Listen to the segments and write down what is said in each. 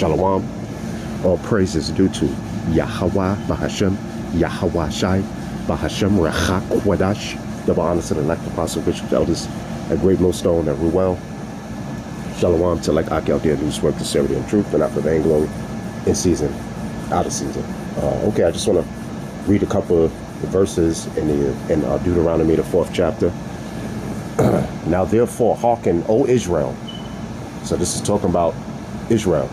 Shalom. All praise is due to Yahweh Bahashem, Yahweh Shai, Bahashem Rachak Wadash. Double honor to the elect apostle, bishops, elders, at Great Millstone, at Ruel. Shalom to like out there, who's work the sincerity and truth, and after the Anglo in season, out of season. Uh, okay, I just want to read a couple of verses in the in uh, Deuteronomy, the fourth chapter. now therefore hearken, O Israel. So this is talking about Israel,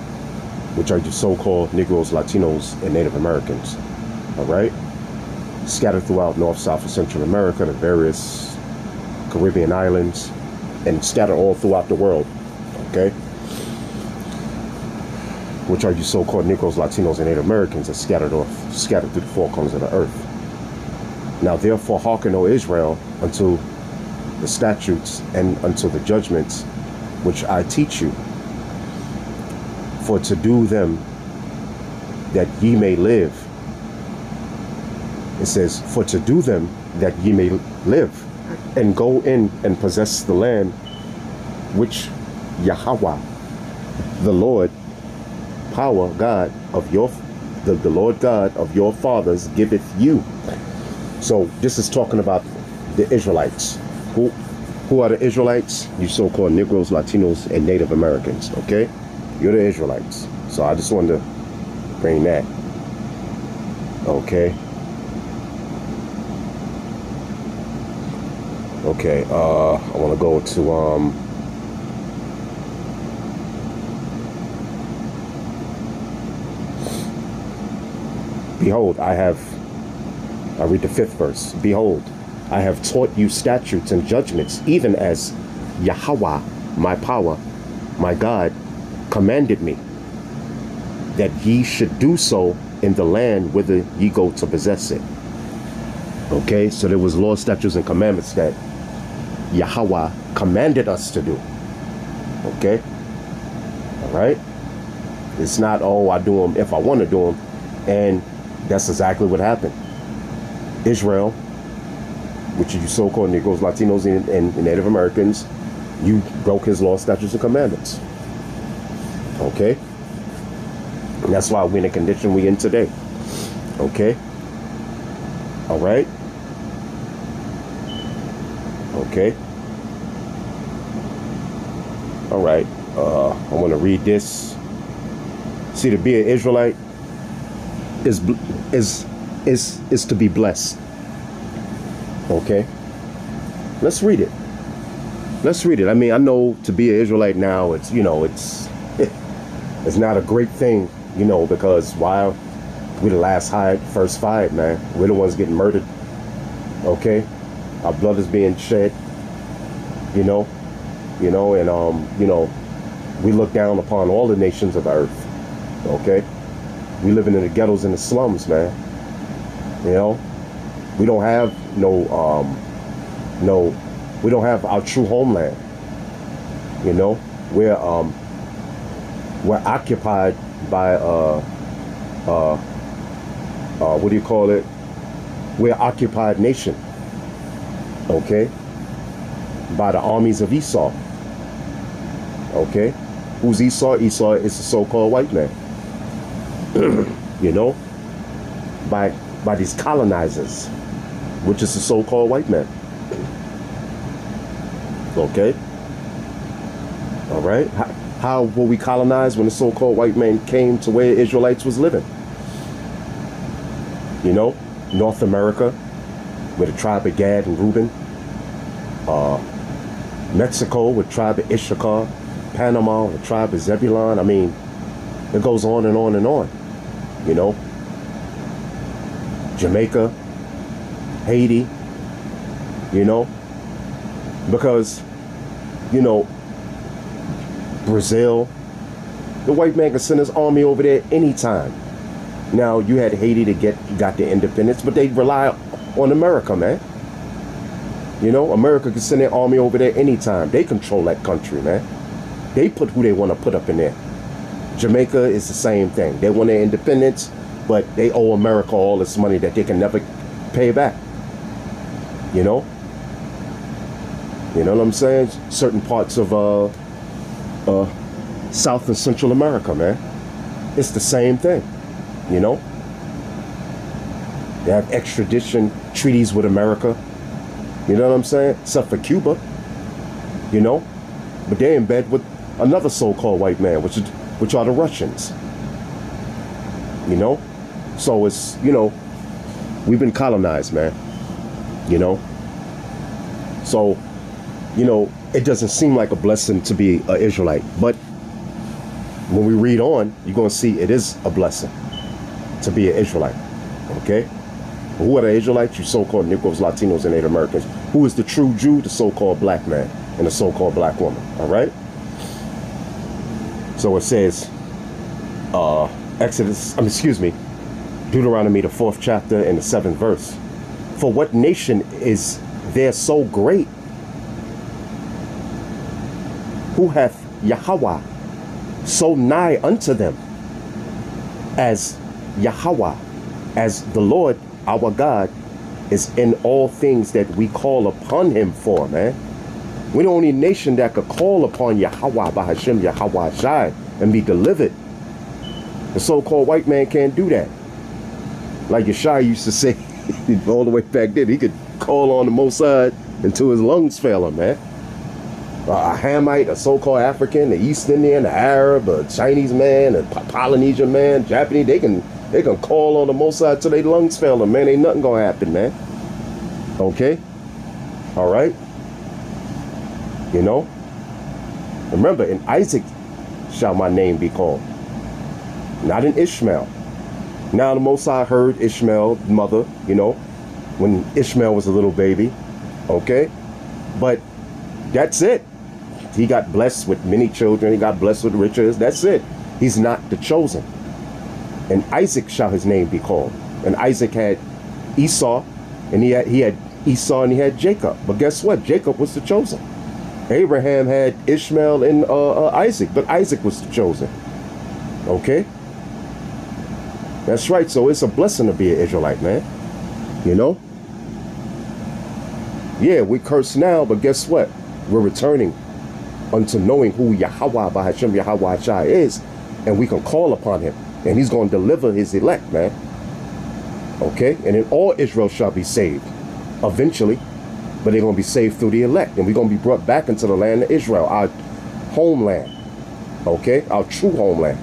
which are the so-called Negroes, Latinos, and Native Americans. All right, scattered throughout North, South, and Central America, the various Caribbean islands, and scattered all throughout the world. Okay, which are you so-called Negroes, Latinos, and Native Americans, are scattered off, scattered through the four corners of the earth. Now therefore hearken, O Israel, unto the statutes and unto the judgments which I teach you, for to do them that ye may live. It says, for to do them that ye may live, and go in and possess the land which Yahweh, the Lord, power, God of your, the, the Lord God of your fathers giveth you. So this is talking about the Israelites. Who, who are the Israelites? You so-called Negroes, Latinos, and Native Americans, okay? You're the Israelites. So I just wanted to bring that. Okay. Okay, uh, I want to go to, um, Behold, I have, I read the fifth verse. Behold, I have taught you statutes and judgments, even as Yahweh, my power, my God, commanded me, that ye should do so in the land whither ye go to possess it. Okay, so there was law, statutes, and commandments that Yahweh commanded us to do. Okay, all right. It's not oh I do them if I want to do them, and that's exactly what happened. Israel, which you so-called Negroes, Latinos, and, and, and Native Americans, you broke his law, statutes, and commandments. Okay? And that's why we're in the condition we're in today. Okay? All right? Okay? All right. Uh, I want to read this. See, to be an Israelite is is is is to be blessed. Okay? Let's read it. Let's read it. I mean, I know to be an Israelite now, it's you know, it's it's not a great thing, you know, because while we the last hide, first fight, man. We're the ones getting murdered. Okay? Our blood is being shed. You know? You know, and um, you know, we look down upon all the nations of the earth. Okay? We living in the ghettos and the slums, man. You know? We don't have no um no we don't have our true homeland. You know? We're um we're occupied by uh uh uh what do you call it? We're occupied nation. Okay? By the armies of Esau. Okay? Who's Esau? Esau is the so-called white man. you know? By by these colonizers, which is the so-called white man. Okay? All right? How, were we colonized when the so-called white man came to where Israelites was living? You know? North America, with the tribe of Gad and Reuben. Uh, Mexico with tribe of Issachar. Panama with tribe of Zebulon. I mean, it goes on and on and on. You know? Jamaica, Haiti, you know? Because, you know, Brazil, the white man can send his army over there anytime. Now, you had Haiti to get got their independence, but they rely on America, man. You know, America can send their army over there anytime. They control that country, man. They put who they want to put up in there. Jamaica is the same thing. They want their independence, but they owe America all this money that they can never pay back. You know? You know what I'm saying? Certain parts of uh, uh, South and Central America, man. It's the same thing, you know? They have extradition treaties with America. You know what I'm saying? Except for Cuba, you know? But they're in bed with another so-called white man, which is which are the Russians. You know? So it's, you know, we've been colonized, man. You know? So, you know, it doesn't seem like a blessing to be an Israelite. But when we read on, you're going to see it is a blessing to be an Israelite. Okay? Who are the Israelites? You so-called Negroes, Latinos, and Native Americans. Who is the true Jew? The so-called black man and the so-called black woman. All right? So it says, uh, Exodus, I mean, excuse me, Deuteronomy, the fourth chapter and the seventh verse. For what nation is there so great? Who hath Yahweh so nigh unto them as Yahweh, as the Lord our God is in all things that we call upon him for, man. We're the only nation that could call upon Yahweh by Yahweh Shai and be delivered. The so-called white man can't do that. Like Yeshua used to say all the way back then, he could call on the Most High until his lungs fail him, man. A Hamite, a so-called African, the East Indian, the Arab, a Chinese man, a Polynesian man, Japanese, they can they can call on the Most High till their lungs fail them, man. Ain't nothing gonna happen, man. Okay? All right? You know? Remember, in Isaac shall my name be called. Not in Ishmael. Now the Most High heard Ishmael, mother, you know, when Ishmael was a little baby. Okay? But that's it. He got blessed with many children. He got blessed with riches. That's it. He's not the chosen. And Isaac shall his name be called. And Isaac had Esau, and he had, he had Esau and he had Jacob. But guess what? Jacob was the chosen. Abraham had Ishmael and uh, uh, Isaac, but Isaac was the chosen. Okay? That's right. So it's a blessing to be an Israelite, man. You know? Yeah, we curse now, but guess what? We're returning unto knowing who Yahweh by Hashem Yahweh Shai is, and we can call upon him. And he's going to deliver his elect, man. Okay? And then all Israel shall be saved eventually but they're going to be saved through the elect. And we're going to be brought back into the land of Israel, our homeland. Okay? Our true homeland.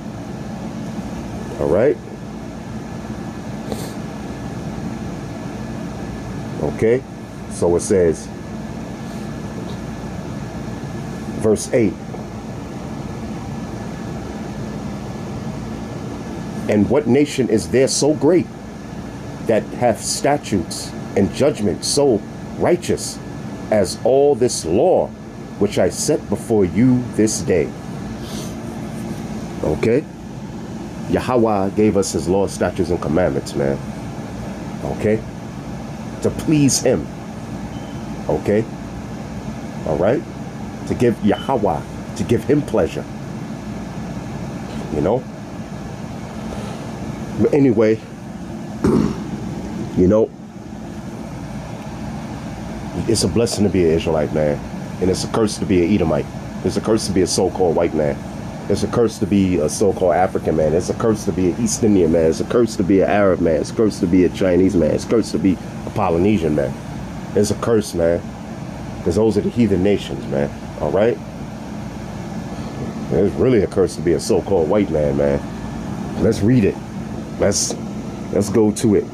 All right? Okay? So it says, verse 8. And what nation is there so great that hath statutes and judgment so righteous as all this law which I set before you this day. Okay? Yahweh gave us his law, statutes, and commandments, man. Okay? To please him. Okay? All right? To give Yahweh, to give him pleasure. You know? But anyway, you know, it's a blessing to be an Israelite, man. And it's a curse to be an Edomite. It's a curse to be a so-called white man. It's a curse to be a so-called African man. It's a curse to be an East Indian man. It's a curse to be an Arab man. It's a curse to be a Chinese man. It's a curse to be a Polynesian man. It's a curse, man. Because those are the heathen nations, man. All right? It's really a curse to be a so-called white man, man. Let's read it. Let's let's go to it.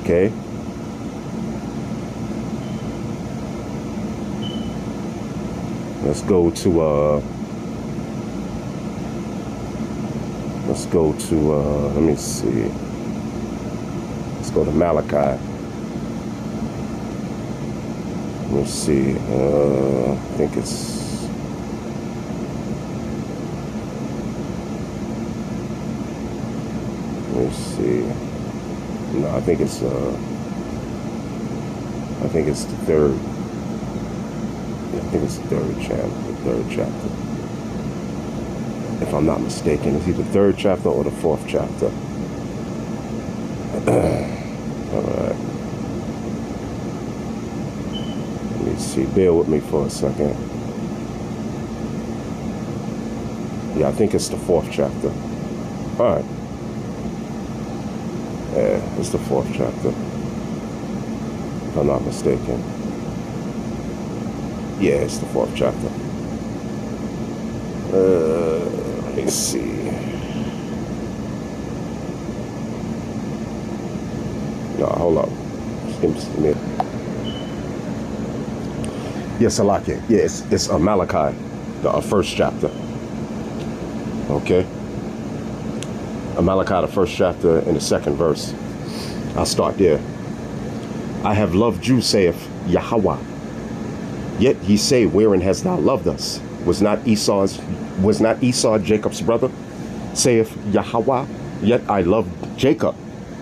Okay? Let's go to uh let's go to uh let me see. Let's go to Malachi. Me see. Uh I think it's let me see. No, I think it's uh I think it's the third I think it's the third chapter. The third chapter. If I'm not mistaken, it's either the third chapter or the fourth chapter. All right. Let me see. Bear with me for a second. Yeah, I think it's the fourth chapter. All right. Yeah, it's the fourth chapter. If I'm not mistaken. Yeah, it's the fourth chapter. Uh, let me see. No, hold up. Give me, Yes, Like it. Yeah, it's, it's uh, Malachi, the uh, first chapter. Okay. Uh, Malachi, the first chapter, in the second verse. I'll start there. I have loved you, saith Yahweh. Yet ye say, Wherein hast thou loved us? Was not Esau's was not Esau Jacob's brother? Saith Yahweh. Yet I loved Jacob,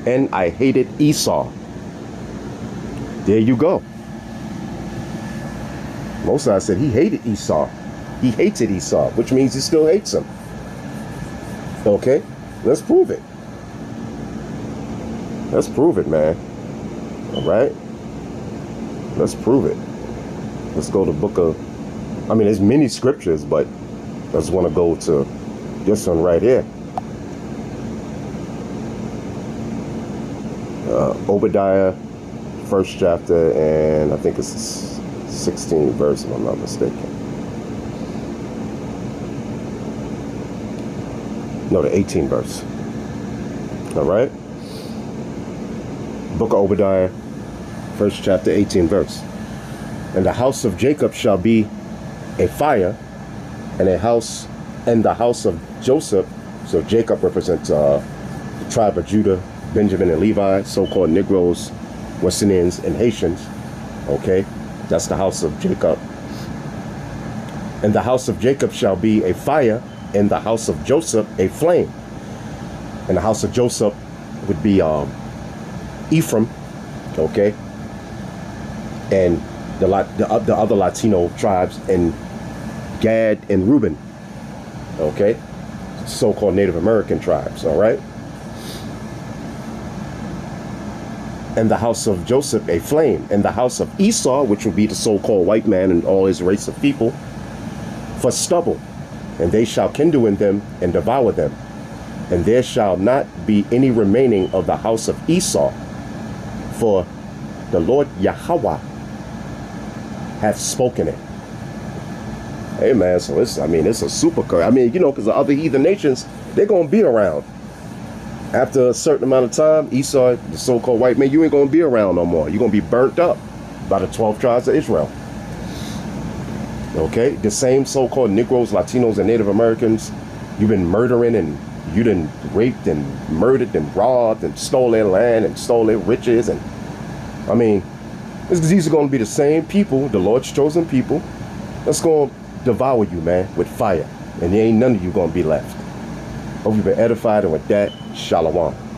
and I hated Esau. There you go. Moses said he hated Esau. He hated Esau, which means he still hates him. Okay? Let's prove it. Let's prove it, man. All right? Let's prove it. Let's go to book of, I mean, there's many scriptures, but I just want to go to this one right here. Uh, Obadiah, first chapter, and I think it's 16 verse, if I'm not mistaken. No, the 18 verse. All right? Book of Obadiah, first chapter, 18 verse. And the house of Jacob shall be a fire, and a house, and the house of Joseph. So Jacob represents uh, the tribe of Judah, Benjamin, and Levi, so-called Negroes, West Indians, and Haitians. Okay, that's the house of Jacob. And the house of Jacob shall be a fire, and the house of Joseph a flame. And the house of Joseph would be um, Ephraim, okay, and the, the, the other Latino tribes and Gad and Reuben, okay, so-called Native American tribes, all right. And the house of Joseph a flame, and the house of Esau, which will be the so-called white man and all his race of people, for stubble, and they shall kindle in them and devour them, and there shall not be any remaining of the house of Esau, for the Lord Yahweh hath spoken it. Hey man, so it's I mean it's a super. I mean you know because the other heathen nations they're gonna be around after a certain amount of time, Esau, the so-called white man, you ain't gonna be around no more. You're gonna be burnt up by the 12 tribes of Israel. Okay, the same so-called Negroes, Latinos, and Native Americans, you've been murdering and you done raped and murdered and robbed and stole their land and stole their riches. And I mean, these are going to be the same people, the Lord's chosen people, that's going to devour you, man, with fire. And there ain't none of you going to be left. Hope you've been edified, and with that, Shalom.